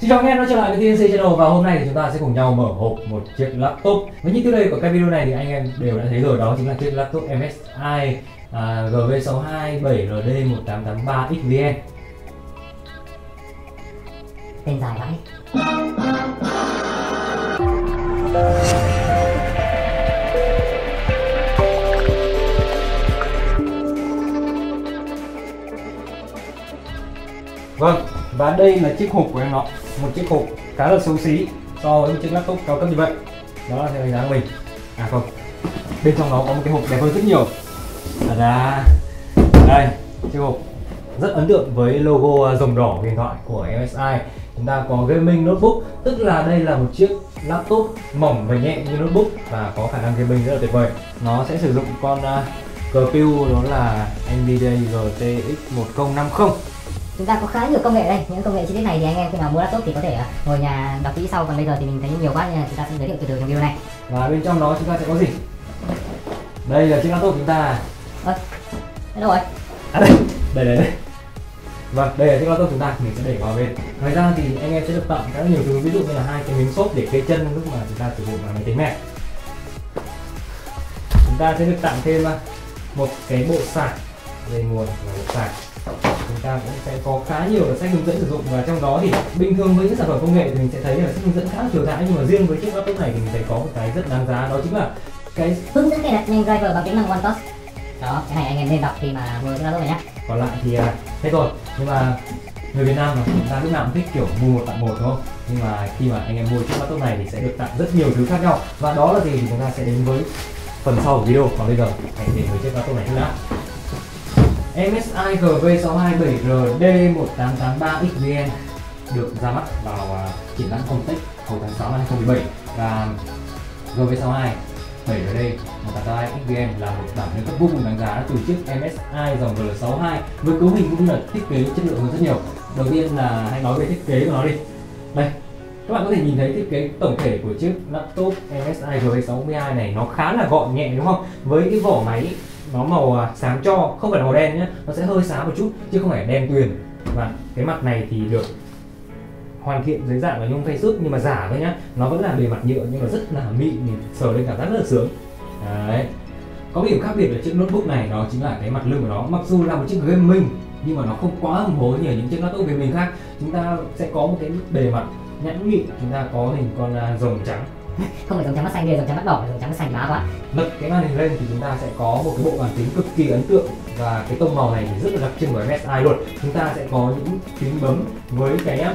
Xin chào anh em đã trở lại với TNC Channel và hôm nay thì chúng ta sẽ cùng nhau mở hộp một chiếc laptop. Với những tiêu đề của cái video này thì anh em đều đã thấy rồi đó chính là chiếc laptop MSI à, GV62 7RD 1883 XVN. tên dài vãi Vâng, và đây là chiếc hộp của em nó, một chiếc hộp khá là xấu xí so với một chiếc laptop cao cấp như vậy. Đó là theo đánh giá của mình. À không, bên trong nó có một cái hộp đẹp hơn rất nhiều. Thật ra đây, chiếc hộp rất ấn tượng với logo à, rồng đỏ huyền thoại của MSI. Chúng ta có gaming notebook, tức là đây là một chiếc laptop mỏng và nhẹ như notebook và có khả năng gaming rất là tuyệt vời. Nó sẽ sử dụng con à, uh, GPU đó là NVIDIA GTX 1050 chúng ta có khá nhiều công nghệ đây. Những công nghệ chi tiết này thì anh em khi nào mua laptop thì có thể à, ngồi nhà đọc kỹ sau. Còn bây giờ thì mình thấy nhiều quá nên là chúng ta sẽ giới thiệu từ từ trong video này. Và bên trong đó chúng ta sẽ có gì? Đây là chiếc laptop của chúng ta. Ơ đâu rồi? À đây đây đây đây. Vâng đây là chiếc laptop chúng ta. Mình sẽ để vào bên. Ngoài ra thì anh em sẽ được tặng khá nhiều thứ. Ví dụ như là hai cái miếng xốp để kê chân lúc mà chúng ta sử dụng máy tính này. Chúng ta sẽ được tặng thêm à, một cái bộ sạc dây nguồn và bộ sạc chúng ta cũng sẽ có khá nhiều là sách hướng dẫn sử dụng và trong đó thì bình thường với những sản phẩm công nghệ thì mình sẽ thấy là sách hướng dẫn khá chiều rãi nhưng mà riêng với chiếc laptop này thì mình thấy có một cái rất đáng giá đó chính là cái hướng dẫn cài đặt nhanh driver bằng tính năng one touch đó cái này anh em nên đọc khi mà mua chiếc laptop này nhé còn lại thì à, hết rồi nhưng mà người Việt Nam mà chúng ta lúc nào cũng thích kiểu mua một tặng một đúng không? Nhưng mà khi mà anh em mua chiếc laptop này thì sẽ được tặng rất nhiều thứ khác nhau. Và đó là gì thì chúng ta sẽ đến với phần sau của video. Còn bây giờ hãy đến với chiếc laptop này trước đã MSI GV627RD 1883 XVN được ra mắt vào à, triển lãm Comtech hồi tháng 6 năm 2017 và GV62 7RD 1883 XVN là một bản nâng cấp vô cùng đáng giá từ chiếc MSI dòng GL62 với cấu hình cũng là thiết kế chất lượng hơn rất nhiều. Đầu tiên là hãy nói về thiết kế của nó đi. Đây, các bạn có thể nhìn thấy thiết kế tổng thể của chiếc laptop MSI GV62 này nó khá là gọn nhẹ đúng không? Với cái vỏ máy nó màu à, sáng xám cho không phải màu đen nhé nó sẽ hơi xám một chút chứ không phải đen tuyền. Và cái mặt này thì được hoàn thiện dưới dạng là nhung phay xước nhưng mà giả thôi nhá. Nó vẫn là bề mặt nhựa nhưng mà rất là mịn mình sờ lên cảm giác rất là sướng. Đấy. Có điểm khác biệt ở chiếc notebook này đó chính là cái mặt lưng của nó. Mặc dù là một chiếc gaming nhưng mà nó không quá hầm hố như những chiếc laptop gaming khác. Chúng ta sẽ có một cái bề mặt nhẵn mịn, chúng ta có hình con à, rồng trắng không phải dòng trắng mắt xanh kia dòng trắng mắt đỏ, dòng trắng mắt xanh má quá. Bật cái màn hình lên thì chúng ta sẽ có một cái bộ bàn tính cực kỳ ấn tượng. Và cái tông màu này thì rất là đặc trưng của MSI luôn. Chúng ta sẽ có những phím bấm với cái um,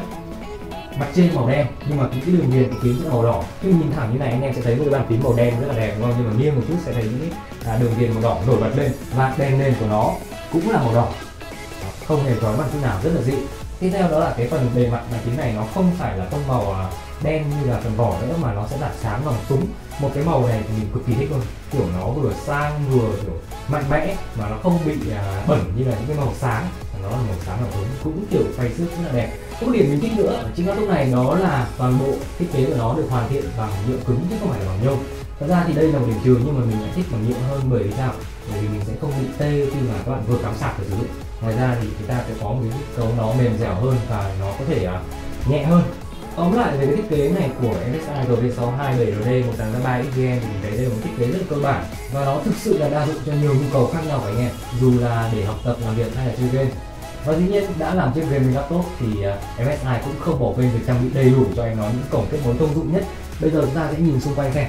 mặt trên màu đen. Nhưng mà những cái đường viền của phím sẽ màu đỏ, khi nhìn thẳng như này, anh em sẽ thấy một cái bàn phím màu đen rất là đẹp, đúng không? Nhưng mà nghiêng một chút sẽ thấy những cái à, đường viền màu đỏ nổi bật lên. Và đèn nền của nó cũng là màu đỏ. Không hề có mặt chút nào, rất là dịu tiếp theo đó là cái phần bề mặt bàn phím này nó không phải là tông màu à, đen như là phần vỏ nữa mà nó sẽ là sáng bằng súng. Một cái màu này thì mình cực kỳ thích luôn kiểu nó vừa sang vừa kiểu mạnh mẽ mà nó không bị à, bẩn như là những cái màu sáng. Nó là màu sáng bằng súng cũng kiểu phay sức rất là đẹp. Có điểm mình thích nữa chính là lúc này đó là toàn bộ thiết kế của nó được hoàn thiện bằng nhựa cứng chứ không phải là bằng nhôm. Thật ra thì đây là một điểm trừ nhưng mà mình lại thích bằng nhựa hơn bởi vì sao? Bởi vì mình sẽ không bị tê khi mà các bạn vừa cắm sạc để sử dụng ngoài ra thì chúng ta sẽ có một cái cấu nó mềm dẻo hơn và nó có thể uh, nhẹ hơn. Tóm lại về cái thiết kế này của MSI GV627RD 183 XGN thì mình thấy đây là một thiết kế rất cơ bản và nó thực sự là đa dụng cho nhiều nhu cầu khác nhau của anh em dù là để học tập làm việc hay là chơi game. Và dĩ nhiên đã làm chiếc game laptop thì à, uh, MSI cũng không bỏ quên việc trang bị đầy đủ cho anh nó những cổng kết nối thông dụng nhất. Bây giờ chúng ta sẽ nhìn xung quanh xem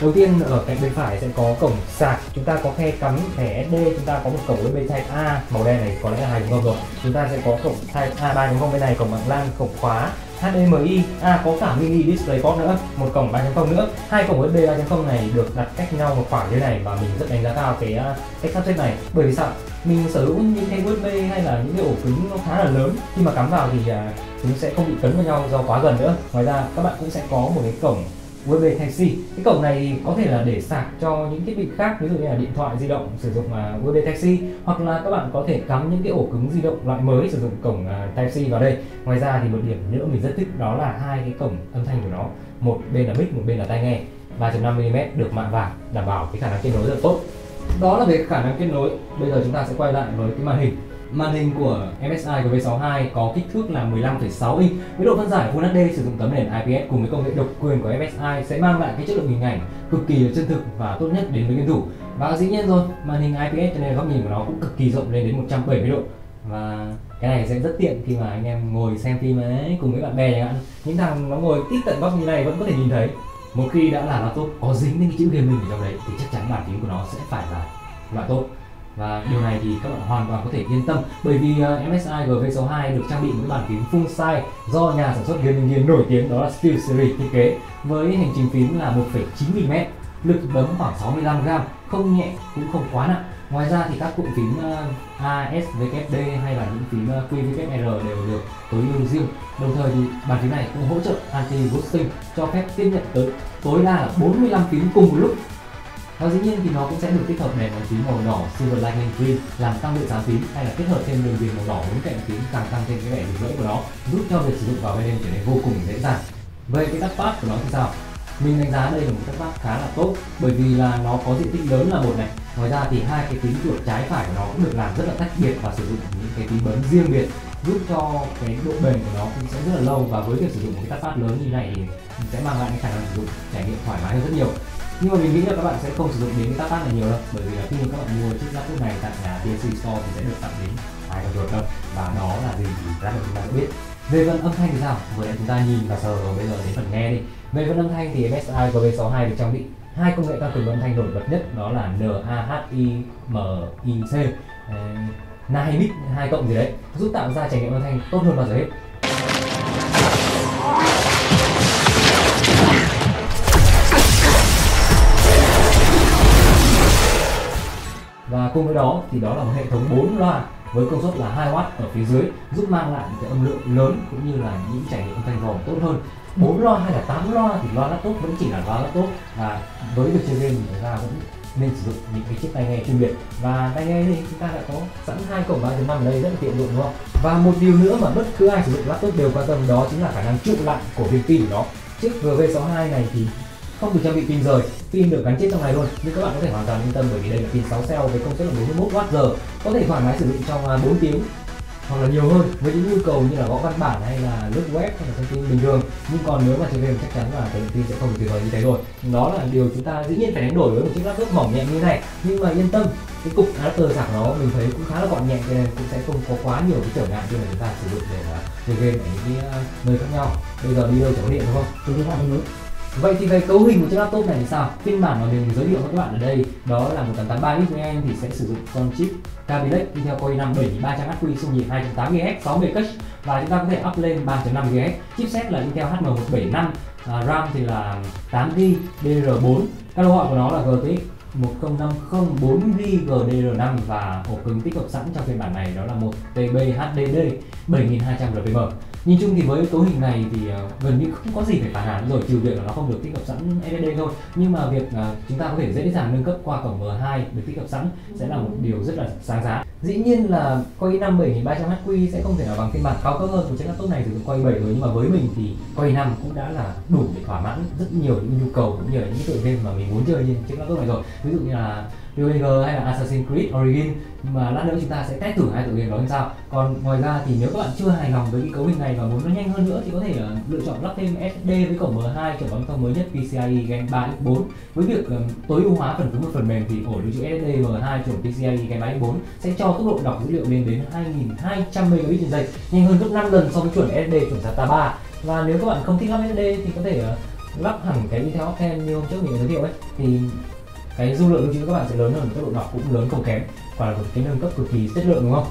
đầu tiên, ở cạnh bên phải sẽ có cổng sạc. Chúng ta có khe cắm thẻ SD chúng ta có một cổng USB Type A, màu đen này có lẽ là 2.0 rồi? Chúng ta sẽ có cổng Type A 3.0 bên này cổng bằng LAN cổng khóa HDMI à có cả mini DisplayPort nữa, một cổng 3.0 nữa. Hai cổng USB 3.0 này được đặt cách nhau một khoảng như này và mình rất đánh giá cao cái à, cách sắp xếp này. Bởi vì sao? Mình sở hữu những cái USB hay là những cái ổ cứng nó khá là lớn. Khi mà cắm vào thì à, chúng sẽ không bị cấn vào nhau do quá gần nữa. Ngoài ra, các bạn cũng sẽ có một cái cổng USB Type-C cái cổng này có thể là để sạc cho những thiết bị khác ví dụ như là điện thoại di động sử dụng à, uh, USB Type-C hoặc là các bạn có thể cắm những cái ổ cứng di động loại mới sử dụng cổng à, uh, Type-C vào đây. Ngoài ra thì một điểm nữa mình rất thích đó là hai cái cổng âm thanh của nó một bên là mic một bên là tai nghe. 3.5 mm được mạ vàng đảm bảo cái khả năng kết nối rất tốt. Đó là về khả năng kết nối. Bây giờ chúng ta sẽ quay lại với cái màn hình. Màn hình của MSI GV62 có kích thước là 15,6 inch. Với độ phân giải Full HD sử dụng tấm nền IPS cùng với công nghệ độc quyền của MSI sẽ mang lại cái chất lượng hình ảnh cực kỳ chân thực và tốt nhất đến với game thủ. Và dĩ nhiên rồi, màn hình IPS cho nên góc nhìn của nó cũng cực kỳ rộng lên đến 170 độ. Và cái này sẽ rất tiện khi mà anh em ngồi xem phim ấy cùng với bạn bè chẳng hạn. Những thằng nó ngồi tít tận góc như này vẫn có thể nhìn thấy. Một khi đã là laptop có dính đến cái chữ gaming ở trong đấy thì chắc chắn bản phím của nó sẽ phải là loại tốt và điều này thì các bạn hoàn toàn có thể yên tâm bởi vì ờ, uh, MSI GV62 được trang bị một bàn phím full size do nhà sản xuất gaming game nổi tiếng đó là Steel Series thiết kế với hành trình phím là 1,9 mm lực bấm khoảng 65g không nhẹ cũng không quá nặng. Ngoài ra thì các cụm phím ờ, uh, ASVKD hay là những phím ờ, uh, QVKR đều được tối ưu riêng. Đồng thời thì bàn phím này cũng hỗ trợ anti ghosting cho phép tiếp nhận tới tối đa là 45 phím cùng một lúc và dĩ nhiên thì nó cũng sẽ được tích hợp đèn bàn tím màu đỏ, Silver Lightning Green, làm tăng độ sáng tím, hay là kết hợp thêm đường viền màu đỏ bên cạnh tím, càng tăng thêm cái vẻ rực rỡ của nó, giúp cho việc sử dụng vào ban đêm trở nên vô cùng dễ dàng. Về cái touchpad của nó thì sao? Mình đánh giá đây là một touchpad khá là tốt, bởi vì là nó có diện tích lớn là một này. Ngoài ra thì hai cái tím chuột trái phải của nó cũng được làm rất là tách biệt và sử dụng những cái tím bấm riêng biệt, giúp cho cái độ bền của nó cũng sẽ rất là lâu. Và với việc sử dụng một cái touchpad lớn như này thì sẽ mang lại cái khả năng sử dụng, trải nghiệm thoải mái hơn rất nhiều nhưng mà mình nghĩ là các bạn sẽ không sử dụng đến cái tác này nhiều đâu, bởi vì là khi các bạn mua chiếc laptop này tại nhà PC Store thì sẽ được tặng đến hai con chuột đâu, và đó là gì thì các bạn chúng ta sẽ biết. Về phần âm thanh thì sao? Vừa nãy chúng ta nhìn và sờ rồi, bây giờ đến phần nghe đi. Về phần âm thanh thì MSI GV62 được trang bị hai công nghệ tăng cường âm thanh nổi bật nhất, đó là NAHIMIC ờ, Nahimic hai cộng gì đấy. Giúp tạo ra trải nghiệm âm thanh tốt hơn bao giờ hết. Và cùng với đó thì đó là một hệ thống 4 loa với công suất là 2W ở phía dưới, giúp mang lại những cái âm lượng lớn cũng như là những trải nghiệm âm thanh vòng tốt hơn. 4 loa hay là 8 loa thì loa laptop vẫn chỉ là loa laptop và với việc chơi game thì chúng ta vẫn nên sử dụng những cái chiếc tai nghe chuyên biệt. Và tai nghe thì chúng ta đã có sẵn hai cổng 3.5 ở đây, rất là tiện dụng, đúng không? Và một điều nữa mà bất cứ ai sử dụng laptop đều quan tâm đó chính là khả năng trụ lạnh của viên pin của nó. Chiếc GV62 này thì không được trang bị pin rời, pin được gắn chết trong này luôn nhưng các bạn có thể hoàn toàn yên tâm bởi vì đây là pin 6 cell với công suất là 41 Wh có thể thoải mái sử dụng trong à, 4 tiếng, hoặc là nhiều hơn, với những nhu cầu như là gõ văn bản hay là lướt web hay là thông tin bình thường. Nhưng còn nếu mà chơi game chắc chắn là cái pin sẽ không tuyệt vời như thế rồi. Đó là điều chúng ta dĩ nhiên phải đánh đổi với một chiếc laptop mỏng nhẹ như này. Nhưng mà yên tâm, cái cục adapter sạc nó mình thấy cũng khá là gọn nhẹ, cho nên cũng sẽ không có quá nhiều cái trở ngại khi mà chúng ta sử dụng để à, chơi game ở những cái à, nơi khác nhau. Bây giờ đi đâu chẳng điện, đúng không? Chúng ta không núi Vậy thì về cấu hình của chiếc laptop này thì sao? Phiên bản mà mình giới thiệu với các bạn ở đây đó là 1883 XPN thì sẽ sử dụng con chip Kabilex Lake Intel Core i5 7300HQ xung nhịp 2.8 GHz 6 cache và chúng ta có thể up lên 3.5 GHz. Chipset là Intel HM175, à, RAM thì là 8GB DDR4. Các lô gọi của nó là GTX 1050 4GB GDR5 và ổ cứng tích hợp sẵn trong phiên bản này đó là một TB HDD 7200 RPM nhìn chung thì với cấu hình này thì uh, gần như không có gì phải phản án rồi trừ việc là nó không được tích hợp sẵn SSD thôi. Nhưng mà việc uh, chúng ta có thể dễ dàng nâng cấp qua cổng M2 được tích hợp sẵn sẽ là một điều rất là sáng giá dĩ nhiên là Core i5 7300HQ sẽ không thể nào bằng phiên bản cao cấp hơn của chiếc laptop này sử dụng Core i7 rồi nhưng mà với mình thì Core i5 cũng đã là đủ để thỏa mãn rất nhiều những nhu cầu cũng như là những tựa game mà mình muốn chơi trên chiếc laptop này rồi. Ví dụ như là PUBG hay là Assassin's Creed Origin mà lát nữa chúng ta sẽ test thử hai tựa game đó làm sao. Còn ngoài ra thì nếu các bạn chưa hài lòng với cái cấu hình này và muốn nó nhanh hơn nữa thì có thể uh, lựa chọn lắp thêm SSD với cổng M2 chuẩn bóng thông mới nhất PCIe Gen 3 X4 với việc um, tối ưu hóa phần cứng một phần mềm thì ổ lưu trữ SSD M2 chuẩn PCIe Gen 3 X4 sẽ cho tốc độ đọc dữ liệu lên đến 2200 Mbps trên giây, nhanh hơn gấp 5 lần so với chuẩn SSD chuẩn SATA 3 và nếu các bạn không thích lắp SSD thì có thể ờ, lắp hẳn cái Intel Optane như hôm trước mình giới thiệu ấy. Thì cái dung lượng lưu trữ các bạn sẽ lớn hơn, tốc độ đọc cũng lớn không kém và là một cái nâng cấp cực kỳ chất lượng, đúng không?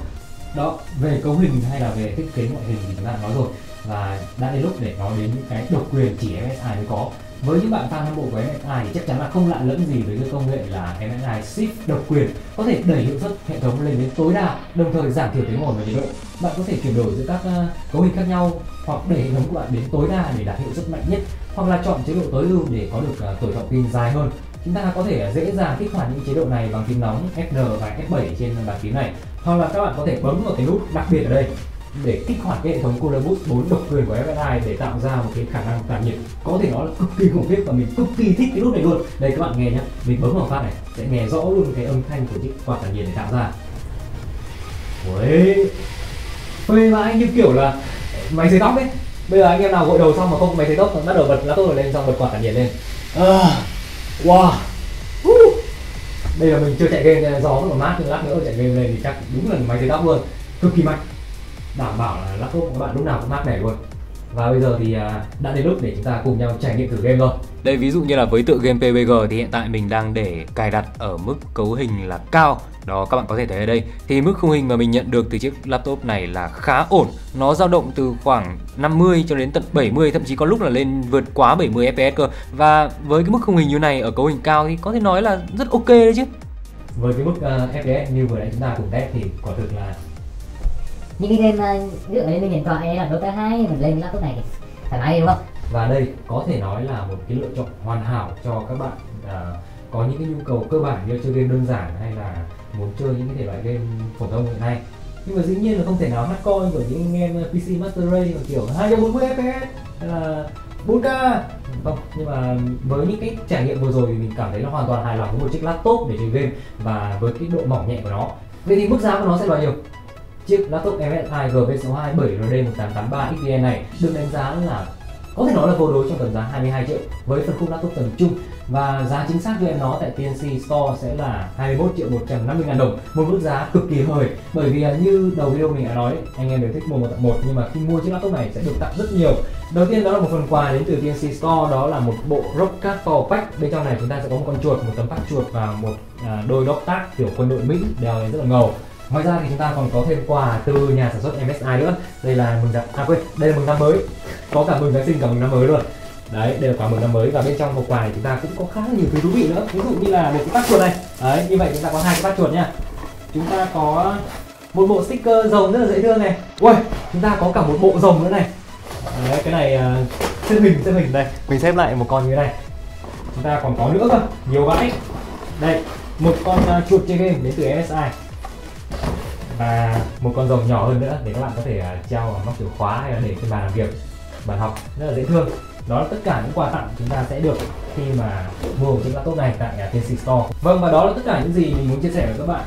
Đó, về cấu hình hay là về thiết kế ngoại hình thì chúng ta nói rồi. Và đã đến lúc để nói đến những cái độc quyền chỉ MSI mới có với những bạn fan hâm mộ của MSI thì chắc chắn là không lạ lẫn gì với cái công nghệ là MSI Shift độc quyền, có thể đẩy hiệu suất hệ thống lên đến tối đa, đồng thời giảm thiểu tiếng ồn và nhiệt độ. Bạn có thể chuyển đổi giữa các ờ, cấu hình khác nhau hoặc để hệ thống của bạn đến tối đa để đạt hiệu suất mạnh nhất, hoặc là chọn chế độ tối ưu để có được ờ, tuổi thọ pin dài hơn. Chúng ta có thể ờ, dễ dàng kích hoạt những chế độ này bằng phím nóng Fn và F7 trên bàn phím này. Hoặc là các bạn có thể bấm vào cái nút đặc biệt ở đây để kích hoạt cái hệ thống Cooler Boost 4 độc quyền của FSI để tạo ra một cái khả năng tản nhiệt. Có thể nói là cực kỳ khủng khiếp và mình cực kỳ thích cái nút này luôn. Đây các bạn nghe nhé mình bấm vào phát này sẽ nghe rõ luôn cái âm thanh của chiếc quạt tản nhiệt để tạo ra. Ui, phê mà anh như kiểu là máy sấy tóc ấy. Bây giờ anh em nào gội đầu xong mà không máy sấy tóc bắt đầu bật laptop lên xong bật quạt tản nhiệt lên. À, wow. Uh. đây là mình chưa chạy game gió rất là mát nhưng lát nữa chạy game lên thì chắc đúng là máy sấy tóc luôn. Cực kỳ mạnh đảm bảo là laptop của các bạn lúc nào cũng mát mẻ luôn. Và bây giờ thì à, đã đến lúc để chúng ta cùng nhau trải nghiệm thử game rồi. Đây ví dụ như là với tựa game PUBG thì hiện tại mình đang để cài đặt ở mức cấu hình là cao. Đó các bạn có thể thấy ở đây. Thì mức khung hình mà mình nhận được từ chiếc laptop này là khá ổn. Nó dao động từ khoảng 50 cho đến tận 70 thậm chí có lúc là lên vượt quá 70 fps cơ. Và với cái mức khung hình như này ở cấu hình cao thì có thể nói là rất ok đấy chứ. Với cái mức uh, FPS như vừa nãy chúng ta cùng test thì quả thực là những cái game ví dụ như lên ờ, điện thoại hay là Dota 2 mình lên laptop này thì thoải mái đúng không? Và đây có thể nói là một cái lựa chọn hoàn hảo cho các bạn à, có những cái nhu cầu cơ bản như chơi game đơn giản hay là muốn chơi những cái thể loại game phổ thông hiện nay. Nhưng mà dĩ nhiên là không thể nào hát coi của những anh em ờ, PC Master Race mà kiểu 240 FPS hay là 4K không nhưng mà với những cái trải nghiệm vừa rồi thì mình cảm thấy nó hoàn toàn hài lòng với một chiếc laptop để chơi game và với cái độ mỏng nhẹ của nó. Vậy thì mức giá của nó sẽ là bao nhiêu? Chiếc laptop MSI GV62 7RD1883 XDN này được đánh giá là có thể nói là vô đối trong tầm giá 22 triệu với phân khúc laptop tầm trung. Và giá chính xác cho em nó tại TNC Store sẽ là 21 triệu 150 ngàn đồng một mức giá cực kỳ hời. Bởi vì à, như đầu video mình đã nói anh em đều thích mua một tặng một nhưng mà khi mua chiếc laptop này sẽ được tặng rất nhiều. Đầu tiên đó là một phần quà đến từ TNC Store đó là một bộ Rockcard Power Pack. Bên trong này chúng ta sẽ có một con chuột một tấm pack chuột và một à, đôi đốc tác kiểu quân đội Mỹ đeo rất là ngầu ngoài ra thì chúng ta còn có thêm quà từ nhà sản xuất MSI nữa. Đây là mừng giáng à quên đây là mừng năm mới. Có cả mừng giáng sinh cả mừng năm mới luôn. Đấy đây là quà mừng năm mới và bên trong hộp quà này chúng ta cũng có khá nhiều thứ thú vị nữa. Ví dụ như là một cái bát chuột này. Đấy như vậy chúng ta có hai cái bát chuột nha. Chúng ta có một bộ sticker rồng rất là dễ thương này. Ui chúng ta có cả một bộ rồng nữa này. Đấy cái này uh, xếp hình xếp hình đây. Mình xếp lại một con như thế này. Chúng ta còn có nữa cơ nhiều vãi đây một con uh, chuột chơi game đến từ MSI và một con rồng nhỏ hơn nữa để các bạn có thể à, treo ở móc chìa khóa hay là để trên bàn làm việc bàn học. Rất là dễ thương. Đó là tất cả những quà tặng chúng ta sẽ được khi mà mua một chiếc laptop này tại uh, Store. Vâng và đó là tất cả những gì mình muốn chia sẻ với các bạn.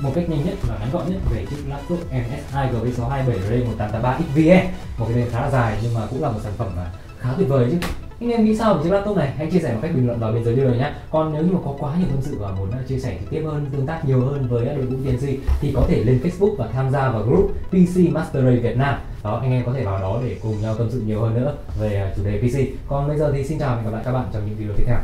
Một cách nhanh nhất và ngắn gọn nhất về chiếc laptop MSI GV627RD 1883 XVE một cái tên khá là dài nhưng mà cũng là một sản phẩm à, khá tuyệt vời chứ anh em nghĩ sao về chiếc laptop này, hãy chia sẻ một cách bình luận vào bên dưới video này nhé còn nếu như mà có quá nhiều tâm sự và muốn à, chia sẻ trực tiếp hơn, tương tác nhiều hơn với à, đội ngũ TNC thì có thể lên Facebook và tham gia vào group PC Master Race Việt Nam. Đó, anh em có thể vào đó để cùng nhau tâm sự nhiều hơn nữa về à, chủ đề PC còn bây giờ thì xin chào và hẹn gặp lại các bạn trong những video tiếp theo.